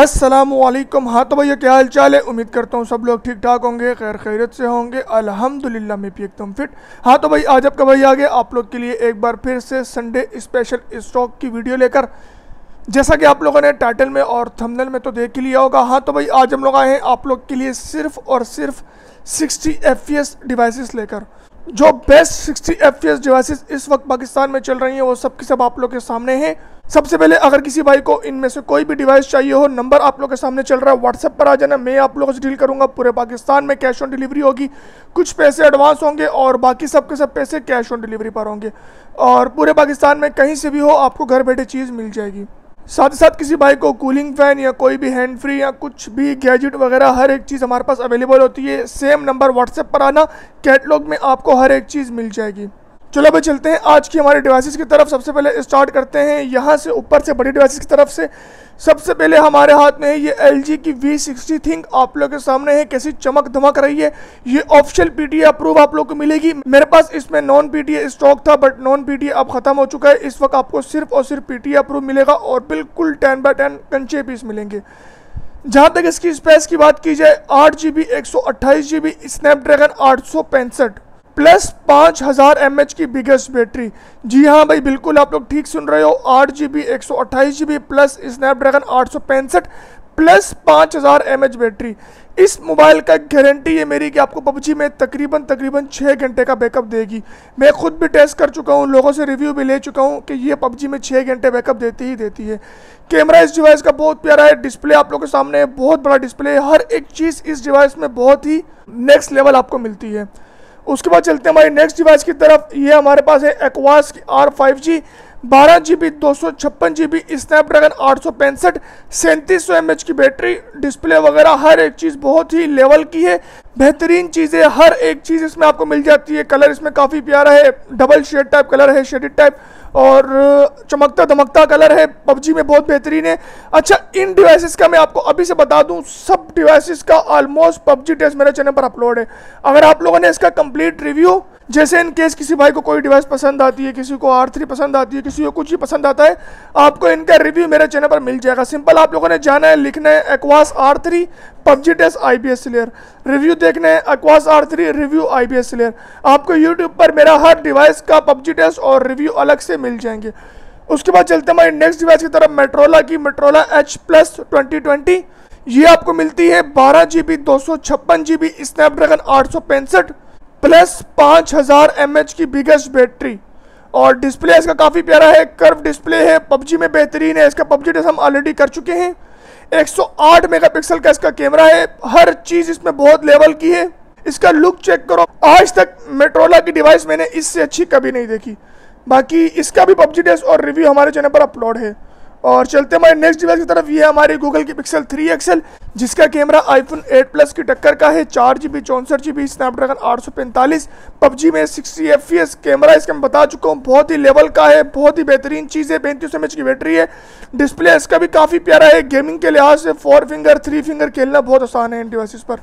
असलम हाँ तो भैया, क्या हाल चाल है? उम्मीद करता हूँ सब लोग ठीक ठाक होंगे खैर खैरत से होंगे। अल्हम्दुलिल्लाह, मैं भी एकदम फिट। हाँ तो भाई, आज आपका भाई आ गया। आप लोग के लिए एक बार फिर से संडे स्पेशल स्टॉक की वीडियो लेकर। जैसा कि आप लोगों ने टाइटल में और थंबनेल में तो देख ही लिया होगा। हाँ तो भाई, आज हम लोग आए हैं आप लोग के लिए सिर्फ़ और सिर्फ़ 60 एफ़ डिवाइसेस लेकर। जो बेस्ट 60 एफ़ डिवाइसेस इस वक्त पाकिस्तान में चल रही हैं, वो सब की सब आप लोग के सामने हैं। सबसे पहले अगर किसी भाई को इनमें से कोई भी डिवाइस चाहिए हो नंबर आप लोग के सामने चल रहा है व्हाट्सएप पर आ जाना, मैं आप लोगों से डील करूँगा, पूरे पाकिस्तान में कैश ऑन डिलीवरी होगी। कुछ पैसे एडवांस होंगे और बाकी सब के सब पैसे कैश ऑन डिलीवरी पर होंगे। और पूरे पाकिस्तान में कहीं से भी हो, आपको घर बैठे चीज़ मिल जाएगी। साथ ही साथ किसी भाई को कूलिंग फ़ैन या कोई भी हैंड फ्री या कुछ भी गैजेट वगैरह, हर एक चीज़ हमारे पास अवेलेबल होती है। सेम नंबर व्हाट्सएप पर आना कैटलॉग में आपको हर एक चीज़ मिल जाएगी। चलो भाई चलते हैं आज की हमारे डिवाइसेस की तरफ़। सबसे पहले स्टार्ट करते हैं यहाँ से, ऊपर से, बड़ी डिवाइसेस की तरफ़ से। सबसे पहले हमारे हाथ में है ये एलजी की वी सिक्सटी थिंक आप लोग के सामने है, कैसी चमक धमक रही है। ये ऑफिशियल पीटीए अप्रूव आप लोग को मिलेगी। मेरे पास इसमें नॉन पीटीए स्टॉक था बट नॉन पीटीए अब खत्म हो चुका है। इस वक्त आपको सिर्फ़ और सिर्फ़ पीटीए अप्रूव मिलेगा और बिल्कुल टेन बाय टेन कंचे पीस मिलेंगे। जहाँ तक इसकी स्पेस की बात की जाए, आठ जी बी एक सौ अट्ठाईस जी बी स्नैपड्रैगन आठ सौ पैंसठ। प्लस पाँच हज़ार एमएच की बिगेस्ट बैटरी जी हाँ भाई, बिल्कुल आप लोग ठीक सुन रहे हो। आठ जी बी एक सौ अट्ठाईस जी बी प्लस स्नैपड्रैगन आठ सौ पैंसठ प्लस पाँच हज़ार एमएच बैटरी इस मोबाइल का गारंटी है मेरी कि आपको पबजी में तकरीबन तकरीबन छः घंटे का बैकअप देगी। मैं खुद भी टेस्ट कर चुका हूँ, लोगों से रिव्यू भी ले चुका हूँ कि ये पबजी में छः घंटे बैकअप देती ही देती है। कैमरा इस डिवाइस का बहुत प्यारा है डिस्प्ले आप लोगों के सामने है बहुत बड़ा डिस्प्ले है। हर एक चीज़ इस डिवाइस में बहुत ही नेक्स्ट लेवल आपको मिलती है। उसके बाद चलते हैं हमारे नेक्स्ट डिवाइस की तरफ़। ये हमारे पास है एक्वास की आर फाइव जी बारह जी बी दो सौ छप्पन जी बी स्नैपड्रैगन आठ सौ पैंसठ, सैंतीस सौ एम एच की बैटरी डिस्प्ले वगैरह, हर एक चीज़ बहुत ही लेवल की है। बेहतरीन चीज़ें, हर एक चीज़ इसमें आपको मिल जाती है। कलर इसमें काफ़ी प्यारा है डबल शेड टाइप कलर है शेडेड टाइप और चमकता दमकता कलर है, पबजी में बहुत बेहतरीन है। अच्छा इन डिवाइसेस का मैं आपको अभी से बता दूँ, सब डिवाइसेस का ऑलमोस्ट पबजी टेस्ट मेरे चैनल पर अपलोड है। अगर आप लोगों ने इसका कंप्लीट रिव्यू जैसे इन केस किसी भाई को कोई डिवाइस पसंद आती है, किसी को आर थ्री पसंद आती है, किसी को कुछ ही पसंद आता है, आपको इनका रिव्यू मेरे चैनल पर मिल जाएगा। सिंपल आप लोगों ने जाना है, लिखना है Aquos R three PUBG test I B S layer review देखना है Aquos R three review I B S layer आपको यूट्यूब पर मेरा हर डिवाइस का पबजी टेस्ट और रिव्यू अलग से मिल जाएँगे। उसके बाद चलते हमारे नेक्स्ट डिवाइस की तरफ़ मेट्रोला की Motorola H plus twenty twenty ये आपको मिलती है बारह जी बी दो सौ छप्पन जी बी स्नैपड्रैगन आठ सौ पैंसठ। प्लस पाँच हज़ार एमएच की बिगेस्ट बैटरी और डिस्प्ले इसका काफ़ी प्यारा है कर्व डिस्प्ले है, पबजी में बेहतरीन है, इसका पबजी टेस्ट हम ऑलरेडी कर चुके हैं। 108 मेगापिक्सल का इसका कैमरा है, हर चीज़ इसमें बहुत लेवल की है। इसका लुक चेक करो, आज तक मेट्रोला की डिवाइस मैंने इससे अच्छी कभी नहीं देखी। बाकी इसका भी पबजी टेस्ट और रिव्यू हमारे चैनल पर अपलोड है। और चलते हमारे नेक्स्ट डिवाइस की तरफ़। ये है हमारी गूगल की पिक्सल 3 एक्सएल जिसका कैमरा आईफोन 8 प्लस की टक्कर का है। चार जी बी चौंसठ जी बी स्नैपड्रैगन आठ सौ पैंतालीस, पबजी में सिक्सटी एफ़ कैमरा इसका मैं बता चुका हूँ। बहुत ही लेवल का है, बहुत ही बेहतरीन चीज़ है। पैंतीस एम की बैटरी है। डिस्प्ले इसका भी काफ़ी प्यारा है। गेमिंग के लिहाज से फोर फिंगर थ्री फिंगर खेलना बहुत आसान है इन डिवाइस पर।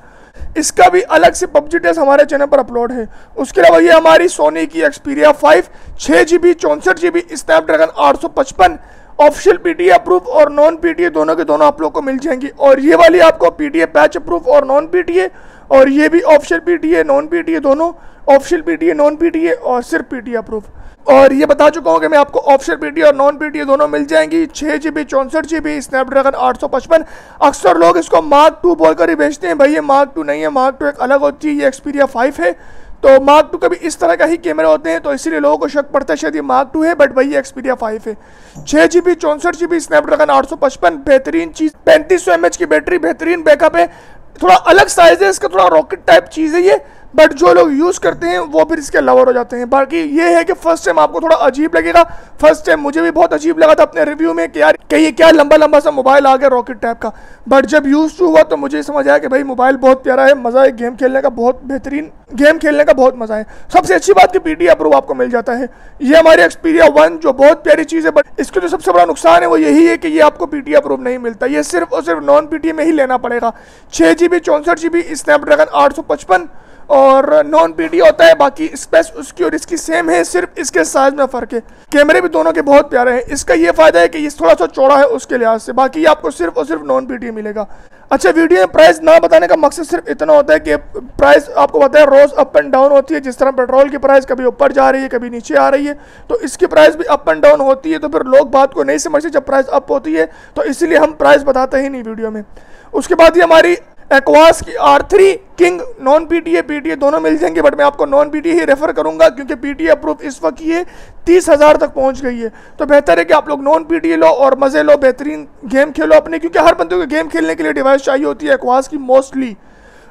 इसका भी अलग से पबजी टेस्ट हमारे चैनल पर अपलोड है। उसके अलावा ये हमारी सोनी की एक्सपीरिया फाइव छः जी बी चौंसठ जी बी स्नैपड्रैगन आठ सौ पचपन ऑफिशियल पीटीए अप्रूव और नॉन पीटीए दोनों के दोनों आप लोग को मिल जाएँगी। और ये वाली आपको पीटीए पैच अप्रूव और नॉन पीटीए और ये भी ऑफिशियल पीटीए, नॉन पीटीए दोनों, ऑफिशियल पीटीए, नॉन पीटीए और सिर्फ़ पीटीए अप्रूव। और ये बता चुका हूँ कि मैं आपको ऑफिशियल पीटीए और नॉन पीटीए दोनों मिल जाएँगी। छः जी बी चौंसठ जी बी स्नैपड्रैगन आठ सौ पचपन। अक्सर लोग इसको मार्क टू बोलकर ही बेचते हैं। भाई, ये मार्क टू नहीं है। मार्क टू एक अलग होती है। ये एक्सपीरिया फाइव है। तो मार्क टू कभी इस तरह का ही कैमरा होते हैं तो इसीलिए लोगों को शक पड़ता है, शायद ये मार्क टू है बट वही एक्सपीरिया फाइव है। छः जी बी चौंसठ जी बी स्नैपड्रैगन आठ सौ पचपन, बेहतरीन चीज़, पैंतीस सौ एम एच की बैटरी, बेहतरीन बैकअप है। थोड़ा अलग साइज़ है इसका थोड़ा रॉकेट टाइप चीज़ है ये। बट जो लोग यूज़ करते हैं, वो फिर इसके लवर हो जाते हैं। बाकी ये है कि फ़र्स्ट टाइम आपको थोड़ा अजीब लगेगा। फ़र्स्ट टाइम मुझे भी बहुत अजीब लगा था अपने रिव्यू में कि यार कहीं क्या लंबा लंबा सा मोबाइल आ गया रॉकेट टाइप का। बट जब यूज़ टू हुआ तो मुझे समझ आया कि भाई मोबाइल बहुत प्यारा है, मज़ा है गेम खेलने का बहुत बेहतरीन गेम खेलने का बहुत मज़ा है। सबसे अच्छी बात कि पी अप्रूव आपको मिल जाता है। ये हमारे एक्सपीरिया वन जो बहुत प्यारी चीज़ है बट इसका जो सबसे बड़ा नुकसान है, वो यही है कि ये आपको पी अप्रूव नहीं मिलता। ये सिर्फ़ और सिर्फ़ नॉन पी में ही लेना पड़ेगा। छः जी बी चौंसठ जी बी स्नैपड्रैगन आठ सौ पचपन और नॉन पीडी होता है, बाकी स्पेस उसकी और इसकी सेम है, सिर्फ़ इसके साइज़ में फ़र्क है। कैमरे भी दोनों के बहुत प्यारे हैं। इसका ये फ़ायदा है कि ये थोड़ा सा चौड़ा है उसके लिहाज से, बाकी आपको सिर्फ़ और सिर्फ़ नॉन पीडी मिलेगा। अच्छा वीडियो में प्राइस ना बताने का मकसद सिर्फ़ इतना होता है कि प्राइस आपको बताया रोज़ अप एंड डाउन होती है। जिस तरह पेट्रोल की प्राइस कभी ऊपर जा रही है, कभी नीचे आ रही है तो इसकी प्राइस भी अप एंड डाउन होती है तो फिर लोग बात को नहीं समझते। जब प्राइस अप होती है तो इसीलिए हम प्राइस बताते ही नहीं वीडियो में। उसके बाद ये हमारी एक्वास की R three king non PTA PTA दोनों मिल जाएँगे बट मैं आपको नॉन पीटीए ही रेफर करूँगा, क्योंकि पीटीए अप्रूव इस वक्त ये तीस हज़ार तक पहुँच गई है। तो बेहतर है कि आप लोग नॉन पीटीए लो और मज़े लो, बेहतरीन गेम खेलो अपने, क्योंकि हर बंदे को गेम खेलने के लिए डिवाइस चाहिए होती है एक्वास की मोस्टली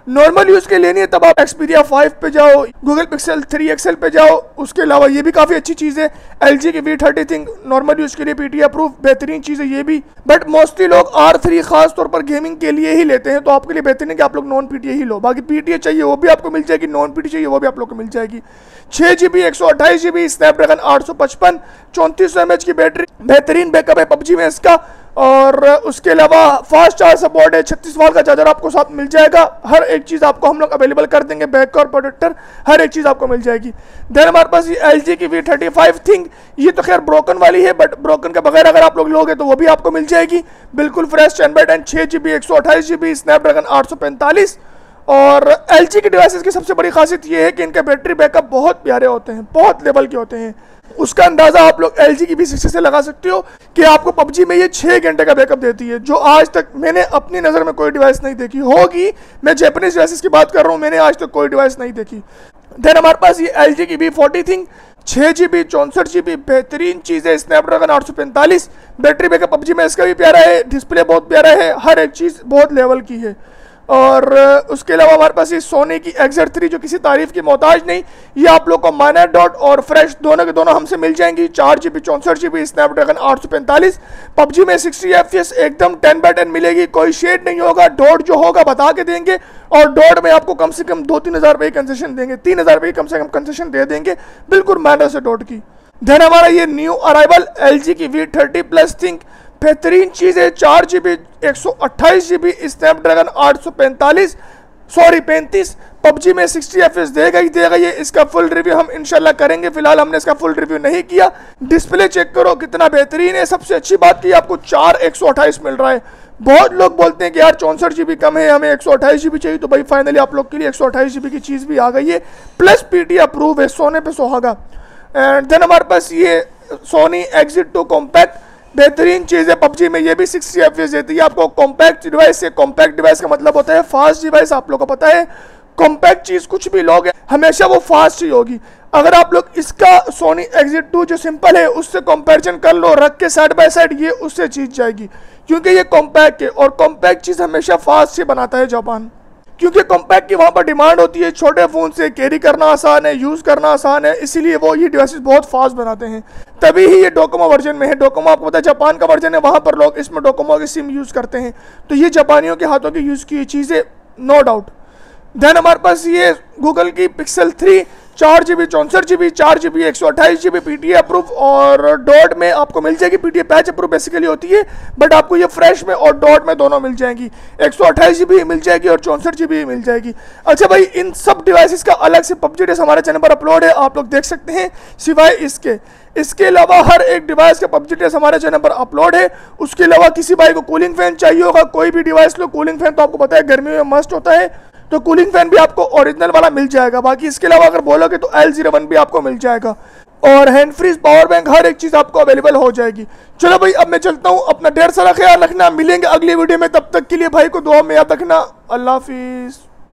नॉर्मल यूज़ के लेनी है, तब आप एक्सपीरिया फाइव पे जाओ गूगल पिक्सल थ्री एक्सएल पे जाओ, उसके अलावा ये भी काफ़ी अच्छी चीज़ है। एल जी की V thirty ThinQ normal use के लिए पी टी अप्रूव बेहतरीन चीज़ है ये भी। बट मोस्टली लोग आर थ्री खास तौर पर गेमिंग के लिए ही लेते हैं तो आपके लिए बेहतरीन है कि आप लोग नॉन पी ही लो। बाकी पी चाहिए, वो भी आपको मिल जाएगी नॉन पी चाहिए, वो भी आप लोग को मिल जाएगी। छः जी बी एक सौ अट्ठाईस जी बी स्नैपड्रैगन आठ सौ पचपन, चौंतीस सौ एम एच की बैटरी, बेहतरीन बैकअप है, पबजी में इसका। और उसके अलावा फास्ट चार्ज सपोर्ट है, छत्तीस वाल का चार्जर आपको साथ मिल जाएगा। हर एक चीज़ आपको हम लोग अवेलेबल कर देंगे, बैक और प्रोडक्टर, हर एक चीज़ आपको मिल जाएगी। देन हमारे पास ये एलजी की वी थर्टी फाइव थिंग ये तो खैर ब्रोकन वाली है बट ब्रोकन के बगैर अगर आप लोग लोगे तो वो भी आपको मिल जाएगी। बिल्कुल फ्रेश टेन बाई टेन छः जी बी एक सौ अट्ठाईस जी बी स्नैपड्रैगन आठ सौ पैंतालीस। और एल की डिवाइसेस की सबसे बड़ी खासियत ये है कि इनके बैटरी बैकअप बहुत प्यारे होते हैं, बहुत लेवल के होते हैं। उसका अंदाज़ा आप लोग LG की भी सिक्सटी से लगा सकते हो कि आपको पबजी में ये छः घंटे का बैकअप देती है, जो आज तक मैंने अपनी नज़र में कोई डिवाइस नहीं देखी। होगी, मैं जैपनीज डिवाइस की बात कर रहा हूँ, मैंने आज तक कोई डिवाइस नहीं देखी। देन हमारे पास ये LG की बी फोर्टी थिंग छः जी बी चौंसठ जी बी बेहतरीन चीज़ है स्नैपड्रैगन आठ सौ पैंतालीस बैटरी बैकअप पबजी में इसका भी प्यारा है डिस्प्ले बहुत प्यारा है, हर एक चीज़ बहुत लेवल की है। और उसके अलावा हमारे पास ये सोने की एक्सर थ्री जो किसी तारीफ़ की मोहताज नहीं, ये आप लोग को माइना डॉट और फ्रेश दोनों के दोनों हमसे मिल जाएँगी। चार जी बी चौंसठ जी बी स्नैपड्रैगन आठ सौ पैंतालीस। पबजी में सिक्सटी एफ़ एकदम टेन बाई टेन मिलेगी। कोई शेड नहीं होगा। डॉट जो होगा बता के देंगे। और डॉट में आपको कम से कम दो तीन हज़ार रुपये कंसेशन देंगे। तीन हज़ार रुपये कम से कम कंसेशन दे देंगे। बिल्कुल माइनर से डॉट की। देन हमारा ये न्यू अराइवल एल की वी थर्टी प्लस थिंक बेहतरीन चीज़ है चार जी बी एक सौ अट्ठाईस जी बी स्नैपड्रैगन आठ सौ पैंतालीस सॉरी पैंतीस, पबजी में सिक्सटी एफ़ एस देगा ही देगा ये इसका फुल रिव्यू हम इनशाला करेंगे। फ़िलहाल हमने इसका फुल रिव्यू नहीं किया। डिस्प्ले चेक करो, कितना बेहतरीन है। सबसे अच्छी बात की आपको चार एक सौ अट्ठाईस मिल रहा है। बहुत लोग बोलते हैं कि यार चौंसठ जी बी कम है, हमें एक सौ अट्ठाईस जी बी चाहिए तो भाई फाइनली आप लोग के लिए एक सौ अट्ठाईस जी बी की चीज़ भी आ गई है। प्लस पी टी अप्रूव है, सोने पर सोहागा। एंड देन हमारे पास ये सोनी एग्जिट टू कॉम्पैक्ट बेहतरीन चीज़ है पबजी में ये भी सिक्सटी एफ़ देती है। आपको कॉम्पैक्ट डिवाइस से कॉम्पैक्ट डिवाइस का मतलब होता है फास्ट डिवाइस आप लोग को पता है। कॉम्पैक्ट चीज़ कुछ भी लोग हमेशा वो फास्ट ही होगी। अगर आप लोग इसका सोनी एग्जिट टू जो सिंपल है, उससे कंपैरिजन कर लो, रख के साइड बाय साइड ये उससे चीज़ जाएगी। क्योंकि ये कॉम्पैक्ट है और कॉम्पैक्ट चीज़ हमेशा फास्ट से बनाता है जापान। क्योंकि कॉम्पैक्ट की वहाँ पर डिमांड होती है, छोटे फ़ोन से कैरी करना आसान है यूज़ करना आसान है, इसीलिए वो ये डिवाइसेस बहुत फास्ट बनाते हैं। तभी ही ये डोकोमो वर्जन में है। डोकोमो आपको पता है जापान का वर्जन है, वहाँ पर लोग इसमें डोकोमो की सिम यूज़ करते हैं। तो ये जापानियों के हाथों की यूज़ की चीज़ें नो डाउट देन हमारे पास ये गूगल की पिक्सल थ्री चार जी बी चौंसठ जी बी चार जी बी एक सौ अट्ठाईस G B P T approve और डॉट में आपको मिल जाएगी। P T patch approve basically होती है बट आपको ये फ्रेश में और डॉट में दोनों मिल जाएँगी। एक सौ अट्ठाईस जी बी मिल जाएगी और चौंसठ जी बी मिल जाएगी। अच्छा भाई, इन सब डिवाइसेस का अलग से पबजी डेस हमारे चैनल पर अपलोड है, आप लोग देख सकते हैं। सिवाय इसके इसके अलावा हर एक डिवाइस का पबजी टेस्ट हमारे चैनल पर अपलोड है। उसके अलावा किसी भाई को कूलिंग फ़ैन चाहिए होगा, कोई भी डिवाइस लो कूलिंग फ़ैन तो आपको पता है गर्मी में मस्ट होता है। तो कूलिंग फ़ैन भी आपको ओरिजिनल वाला मिल जाएगा। बाकी इसके अलावा अगर बोलोगे तो एल ज़ीरो वन भी आपको मिल जाएगा। और हैंड फ्रीज पावर बैंक हर एक चीज़ आपको अवेलेबल हो जाएगी। चलो भाई, अब मैं चलता हूँ। अपना ढेर सारा ख्याल रखना। मिलेंगे अगली वीडियो में। तब तक के लिए भाई को दुआ में याद रखना। अल्लाह हाफिज़।